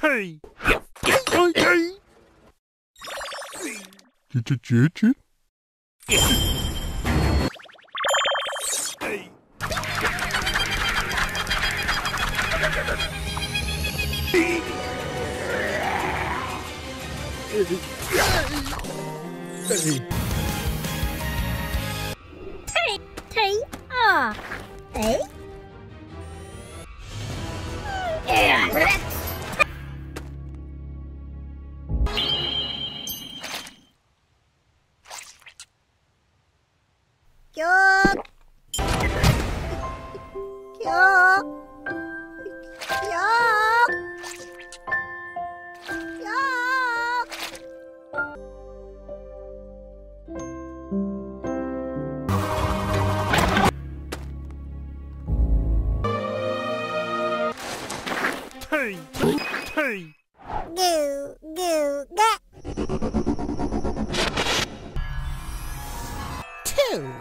Hey. Okay. Ch-ch-ch-ch. Hey. Hey. Ah. きょうきょうきょうきょうグーグーが。two.